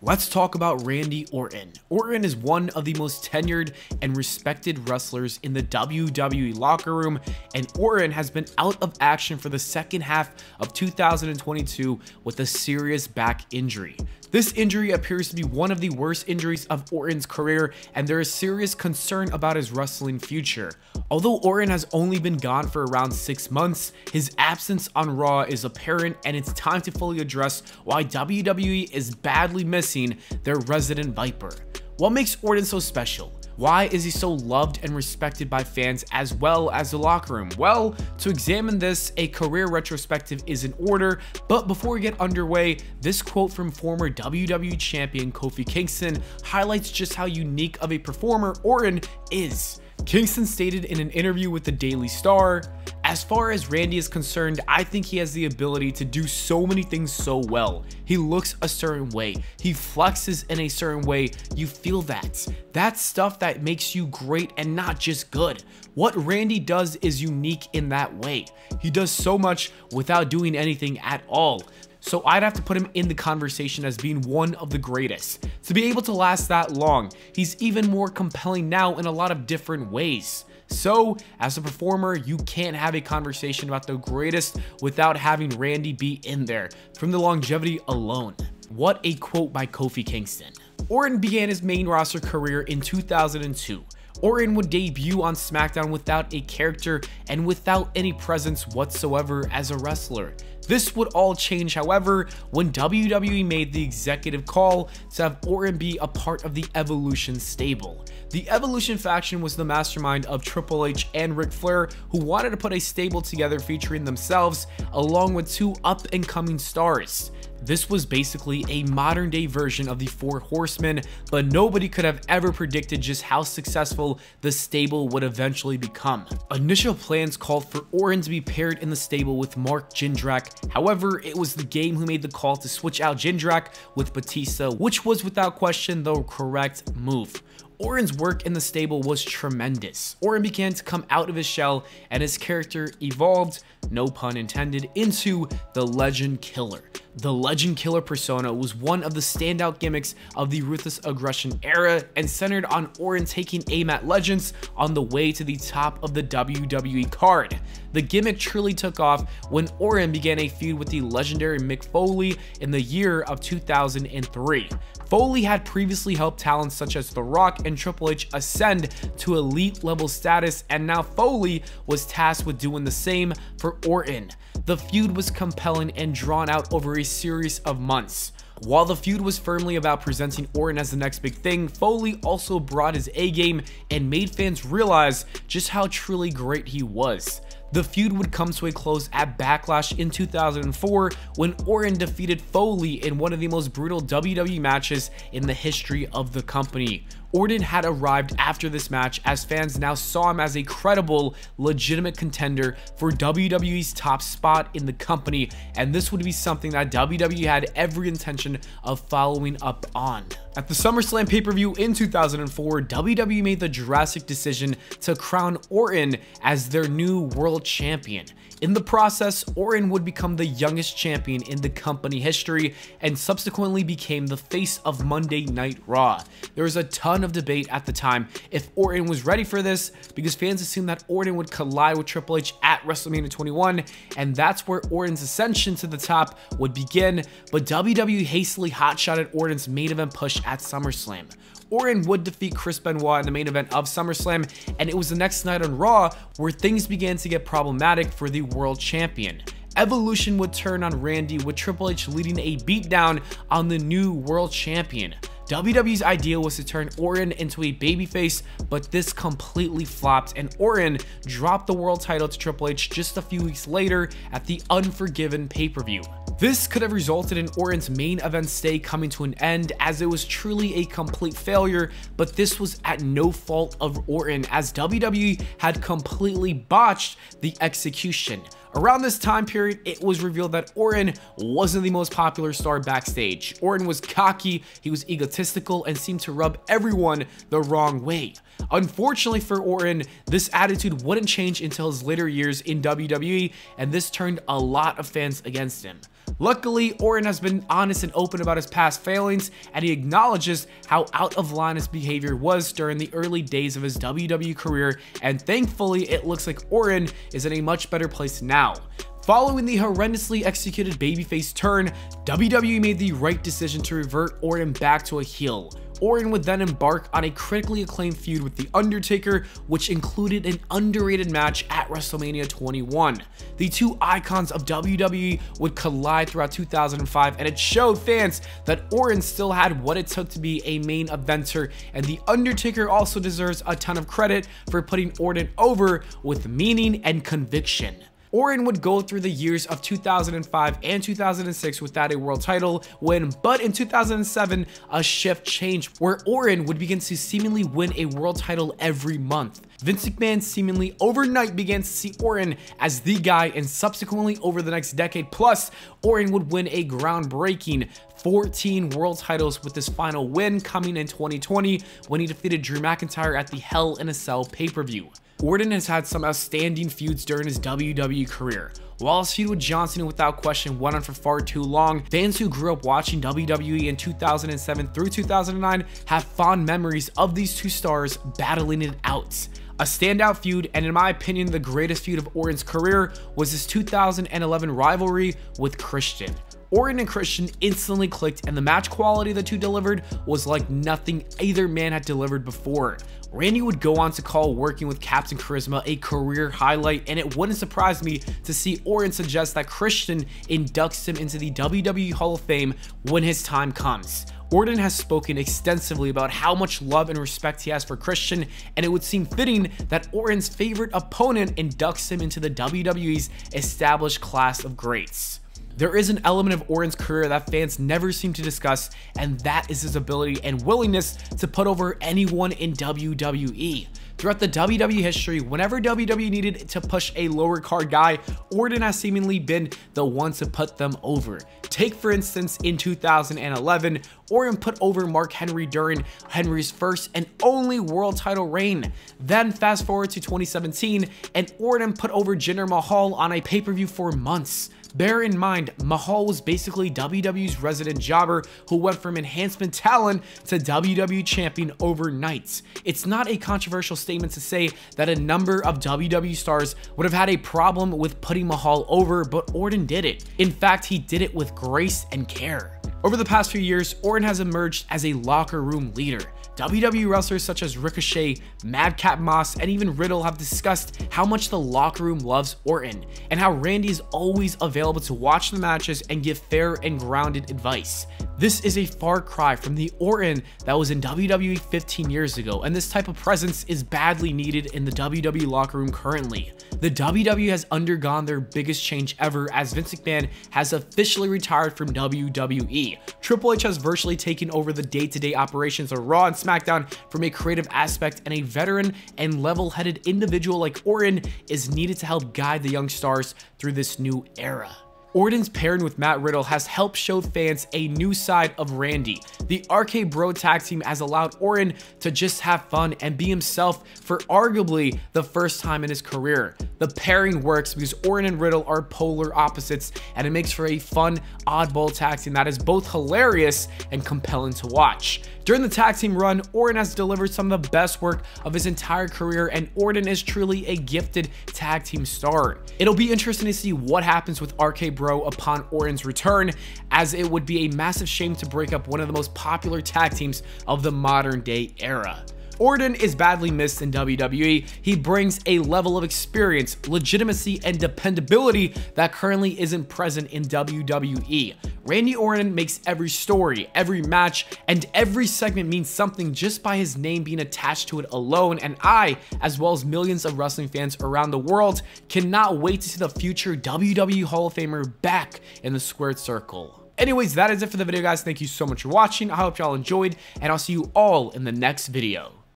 Let's talk about Randy Orton. Orton is one of the most tenured and respected wrestlers in the WWE locker room, and Orton has been out of action for the second half of 2022 with a serious back injury. This injury appears to be one of the worst injuries of Orton's career, and there is serious concern about his wrestling future. Although Orton has only been gone for around 6 months, his absence on Raw is apparent and it's time to fully address why WWE is badly missing their resident Viper. What makes Orton so special? Why is he so loved and respected by fans as well as the locker room? Well, to examine this, a career retrospective is in order, but before we get underway, this quote from former WWE champion Kofi Kingston highlights just how unique of a performer Orton is. Kingston stated in an interview with the Daily Star, as far as Randy is concerned, I think he has the ability to do so many things so well. He looks a certain way, he flexes in a certain way, you feel that. That's stuff that makes you great and not just good. What Randy does is unique in that way. He does so much without doing anything at all so I'd have to put him in the conversation as being one of the greatest. To be able to last that long, he's even more compelling now in a lot of different ways. So, as a performer, you can't have a conversation about the greatest without having Randy be in there, from the longevity alone. What a quote by Kofi Kingston. Orton began his main roster career in 2002. Orton would debut on SmackDown without a character and without any presence whatsoever as a wrestler. This would all change, however, when WWE made the executive call to have Orton be a part of the Evolution stable. The Evolution faction was the mastermind of Triple H and Ric Flair, who wanted to put a stable together featuring themselves along with two up and coming stars. This was basically a modern day version of the Four Horsemen, but nobody could have ever predicted just how successful the stable would eventually become. Initial plans called for Orton to be paired in the stable with Mark Jindrak, however, it was the game who made the call to switch out Jindrak with Batista, which was without question the correct move. Orton's work in the stable was tremendous. Orton began to come out of his shell and his character evolved, no pun intended, into the Legend Killer. The Legend Killer persona was one of the standout gimmicks of the Ruthless Aggression era and centered on Orton taking aim at legends on the way to the top of the WWE card. The gimmick truly took off when Orton began a feud with the legendary Mick Foley in the year of 2003. Foley had previously helped talents such as The Rock and Triple H ascend to elite level status, and now Foley was tasked with doing the same for Orton. The feud was compelling and drawn out over a series of months. While the feud was firmly about presenting Orton as the next big thing, Foley also brought his A game and made fans realize just how truly great he was. The feud would come to a close at Backlash in 2004 when Orton defeated Foley in one of the most brutal WWE matches in the history of the company. Orton had arrived after this match as fans now saw him as a credible, legitimate contender for WWE's top spot in the company, and this would be something that WWE had every intention of following up on. At the SummerSlam pay-per-view in 2004, WWE made the drastic decision to crown Orton as their new world champion. In the process, Orton would become the youngest champion in the company history and subsequently became the face of Monday Night Raw. There was a ton of debate at the time if Orton was ready for this because fans assumed that Orton would collide with Triple H at WrestleMania 21 and that's where Orton's ascension to the top would begin, but WWE hastily hotshotted Orton's main event push at SummerSlam. Orton would defeat Chris Benoit in the main event of SummerSlam, and it was the next night on Raw where things began to get problematic for the world champion. Evolution would turn on Randy with Triple H leading a beatdown on the new world champion. WWE's idea was to turn Orton into a babyface, but this completely flopped and Orton dropped the world title to Triple H just a few weeks later at the Unforgiven pay-per-view. This could have resulted in Orton's main event stay coming to an end as it was truly a complete failure, but this was at no fault of Orton as WWE had completely botched the execution. Around this time period, it was revealed that Orton wasn't the most popular star backstage. Orton was cocky, he was egotistical, and seemed to rub everyone the wrong way. Unfortunately for Orton, this attitude wouldn't change until his later years in WWE, and this turned a lot of fans against him. Luckily, Orton has been honest and open about his past failings, and he acknowledges how out of line his behavior was during the early days of his WWE career, and thankfully, it looks like Orton is in a much better place now. Following the horrendously executed babyface turn, WWE made the right decision to revert Orton back to a heel. Orton would then embark on a critically acclaimed feud with The Undertaker, which included an underrated match at WrestleMania 21. The two icons of WWE would collide throughout 2005, and it showed fans that Orton still had what it took to be a main eventer, and The Undertaker also deserves a ton of credit for putting Orton over with meaning and conviction. Orton would go through the years of 2005 and 2006 without a world title win, but in 2007, a shift changed where Orton would begin to seemingly win a world title every month. Vince McMahon seemingly overnight began to see Orton as the guy, and subsequently over the next decade plus, Orton would win a groundbreaking 14 world titles with his final win coming in 2020 when he defeated Drew McIntyre at the Hell in a Cell pay-per-view. Orton has had some outstanding feuds during his WWE career. While his feud with John Cena without question went on for far too long, fans who grew up watching WWE in 2007 through 2009 have fond memories of these two stars battling it out. A standout feud, and in my opinion, the greatest feud of Orton's career, was his 2011 rivalry with Christian. Orton and Christian instantly clicked, and the match quality the two delivered was like nothing either man had delivered before. Randy would go on to call working with Captain Charisma a career highlight, and it wouldn't surprise me to see Orton suggest that Christian inducts him into the WWE Hall of Fame when his time comes. Orton has spoken extensively about how much love and respect he has for Christian, and it would seem fitting that Orton's favorite opponent inducts him into the WWE's established class of greats. There is an element of Orton's career that fans never seem to discuss, and that is his ability and willingness to put over anyone in WWE. Throughout the WWE history, whenever WWE needed to push a lower card guy, Orton has seemingly been the one to put them over. Take for instance in 2011, Orton put over Mark Henry during Henry's first and only world title reign. Then fast forward to 2017 and Orton put over Jinder Mahal on a pay-per-view for months. Bear in mind, Mahal was basically WWE's resident jobber who went from enhancement talent to WWE champion overnight. It's not a controversial statement to say that a number of WWE stars would have had a problem with putting Mahal over, but Orton did it. In fact, he did it with grace and care. Over the past few years, Orton has emerged as a locker room leader. WWE wrestlers such as Ricochet, Madcap Moss, and even Riddle have discussed how much the locker room loves Orton, and how Randy is always available to watch the matches and give fair and grounded advice. This is a far cry from the Orton that was in WWE 15 years ago, and this type of presence is badly needed in the WWE locker room currently. The WWE has undergone their biggest change ever as Vince McMahon has officially retired from WWE. Triple H has virtually taken over the day-to-day -day operations of Raw and SmackDown from a creative aspect and a veteran and level-headed individual like Orton is needed to help guide the young stars through this new era. Orton's pairing with Matt Riddle has helped show fans a new side of Randy. The RK Bro tag team has allowed Orton to just have fun and be himself for arguably the first time in his career. The pairing works because Orton and Riddle are polar opposites and it makes for a fun, oddball tag team that is both hilarious and compelling to watch. During the tag team run, Orton has delivered some of the best work of his entire career and Orton is truly a gifted tag team star. It'll be interesting to see what happens with RK Bro upon Orton's return, as it would be a massive shame to break up one of the most popular tag teams of the modern day era. Orton is badly missed in WWE. He brings a level of experience, legitimacy, and dependability that currently isn't present in WWE. Randy Orton makes every story, every match, and every segment mean something just by his name being attached to it alone, and I, as well as millions of wrestling fans around the world, cannot wait to see the future WWE Hall of Famer back in the squared circle. Anyways, that is it for the video, guys. Thank you so much for watching. I hope y'all enjoyed, and I'll see you all in the next video.